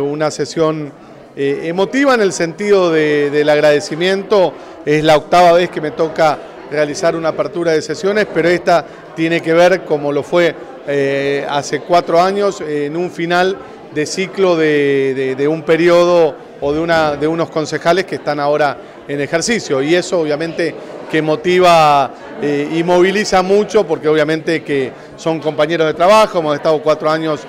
Una sesión eh, emotiva en el sentido del agradecimiento. Es la octava vez que me toca realizar una apertura de sesiones, pero esta tiene que ver, como lo fue eh, hace cuatro años, en un final de ciclo de, un periodo o de, una, de unos concejales que están ahora en ejercicio. Y eso obviamente que motiva eh, y moviliza mucho, porque obviamente que son compañeros de trabajo, hemos estado cuatro años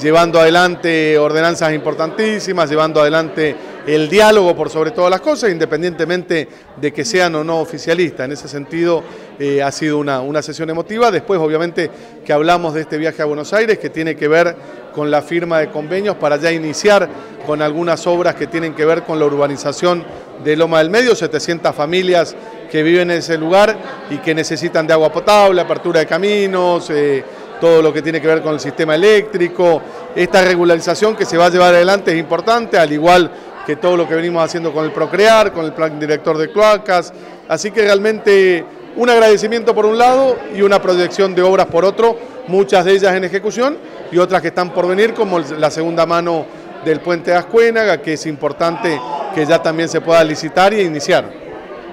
llevando adelante ordenanzas importantísimas, llevando adelante el diálogo por sobre todas las cosas, independientemente de que sean o no oficialistas. En ese sentido eh, ha sido una, una sesión emotiva. Después, obviamente, que hablamos de este viaje a Buenos Aires, que tiene que ver con la firma de convenios para ya iniciar con algunas obras que tienen que ver con la urbanización de Loma del Medio, 700 familias que viven en ese lugar y que necesitan de agua potable, apertura de caminos, eh, todo lo que tiene que ver con el sistema eléctrico. Esta regularización que se va a llevar adelante es importante, al igual que todo lo que venimos haciendo con el Procrear, con el plan director de cloacas. Así que realmente un agradecimiento por un lado y una proyección de obras por otro, muchas de ellas en ejecución y otras que están por venir, como la segunda mano del puente de Ascuénaga, que es importante que ya también se pueda licitar e iniciar.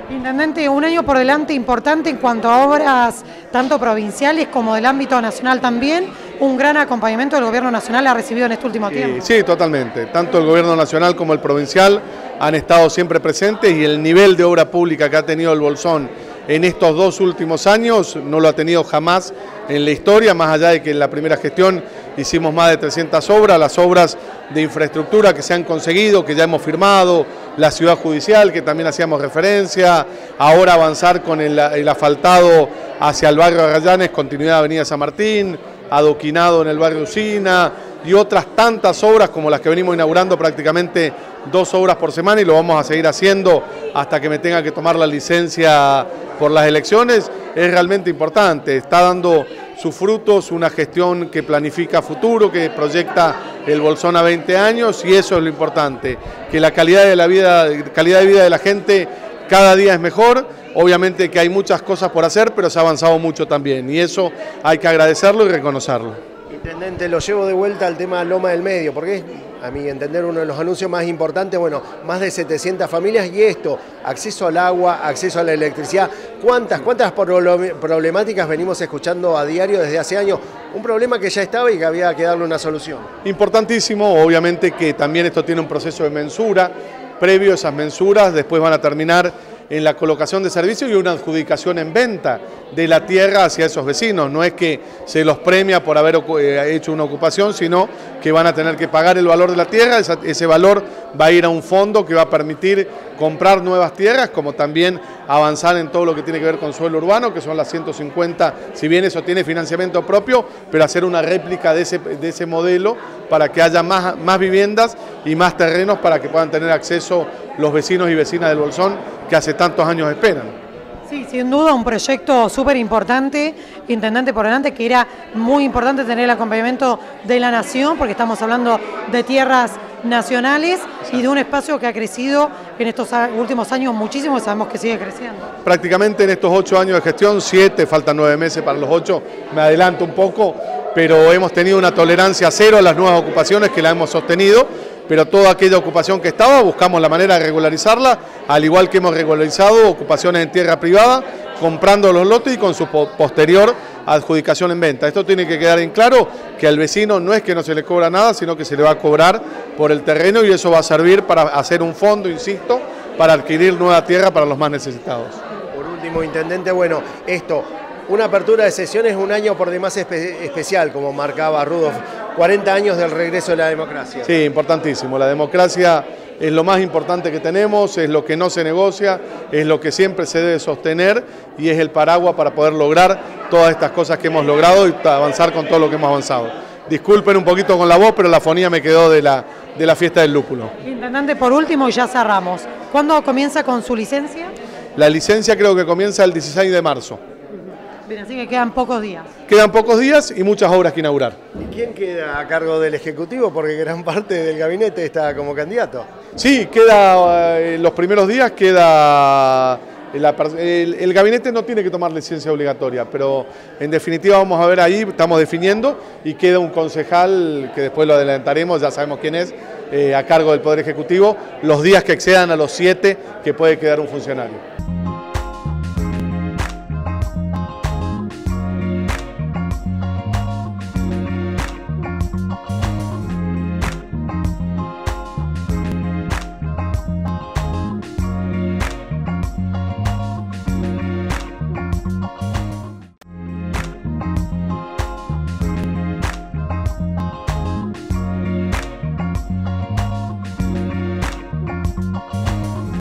Intendente, un año por delante importante en cuanto a obras tanto provinciales como del ámbito nacional también. Un gran acompañamiento del Gobierno Nacional ha recibido en este último tiempo. Sí, totalmente. Tanto el Gobierno Nacional como el provincial han estado siempre presentes y el nivel de obra pública que ha tenido el Bolsón en estos dos últimos años no lo ha tenido jamás en la historia, más allá de que en la primera gestión hicimos más de 300 obras, las obras de infraestructura que se han conseguido, que ya hemos firmado, la ciudad judicial que también hacíamos referencia, ahora avanzar con el, asfaltado hacia el barrio de Rayanes, continuidad de Avenida San Martín, adoquinado en el barrio Usina y otras tantas obras como las que venimos inaugurando prácticamente dos obras por semana y lo vamos a seguir haciendo hasta que me tenga que tomar la licencia por las elecciones, es realmente importante, está dando sus frutos, una gestión que planifica futuro, que proyecta el Bolsón a 20 años y eso es lo importante, que la calidad de la vida, calidad de vida de la gente cada día es mejor, obviamente que hay muchas cosas por hacer, pero se ha avanzado mucho también y eso hay que agradecerlo y reconocerlo. Intendente, lo llevo de vuelta al tema Loma del Medio, porque es, a mi entender, uno de los anuncios más importantes, bueno, más de 700 familias y esto, acceso al agua, acceso a la electricidad. ¿Cuántas, cuántas problemáticas venimos escuchando a diario desde hace años? Un problema que ya estaba y que había que darle una solución. Importantísimo, obviamente que también esto tiene un proceso de mensura, previo a esas mensuras, después van a terminar en la colocación de servicios y una adjudicación en venta de la tierra hacia esos vecinos. No es que se los premia por haber eh, hecho una ocupación, sino que van a tener que pagar el valor de la tierra, ese valor va a ir a un fondo que va a permitir comprar nuevas tierras, como también avanzar en todo lo que tiene que ver con suelo urbano, que son las 150, si bien eso tiene financiamiento propio, pero hacer una réplica de ese, de ese modelo para que haya más, más viviendas y más terrenos para que puedan tener acceso los vecinos y vecinas del Bolsón que hace tantos años esperan. Sí, sin duda un proyecto súper importante, intendente por delante, que era muy importante tener el acompañamiento de la nación, porque estamos hablando de tierras nacionales y de un espacio que ha crecido en estos últimos años muchísimo y sabemos que sigue creciendo. Prácticamente en estos ocho años de gestión, siete, faltan nueve meses para los ocho, me adelanto un poco, pero hemos tenido una tolerancia cero a las nuevas ocupaciones que la hemos sostenido pero toda aquella ocupación que estaba buscamos la manera de regularizarla, al igual que hemos regularizado ocupaciones en tierra privada, comprando los lotes y con su posterior adjudicación en venta. Esto tiene que quedar en claro que al vecino no es que no se le cobra nada, sino que se le va a cobrar por el terreno y eso va a servir para hacer un fondo, insisto, para adquirir nueva tierra para los más necesitados. Por último, Intendente, bueno, esto, una apertura de sesiones un año por demás especial, como marcaba Rudolf. 40 años del regreso de la democracia. Sí, importantísimo. La democracia es lo más importante que tenemos, es lo que no se negocia, es lo que siempre se debe sostener y es el paraguas para poder lograr todas estas cosas que hemos logrado y avanzar con todo lo que hemos avanzado. Disculpen un poquito con la voz, pero la fonía me quedó de la, de la fiesta del lúpulo. Intendente, por último, ya cerramos. ¿Cuándo comienza con su licencia? La licencia creo que comienza el 16 de marzo. Bien, así que quedan pocos días. Quedan pocos días y muchas obras que inaugurar. ¿Y quién queda a cargo del Ejecutivo? Porque gran parte del gabinete está como candidato. Sí, queda, en eh, los primeros días queda el, gabinete no tiene que tomar licencia obligatoria, pero en definitiva vamos a ver ahí, estamos definiendo y queda un concejal que después lo adelantaremos, ya sabemos quién es, eh, a cargo del Poder Ejecutivo, los días que excedan a los siete que puede quedar un funcionario.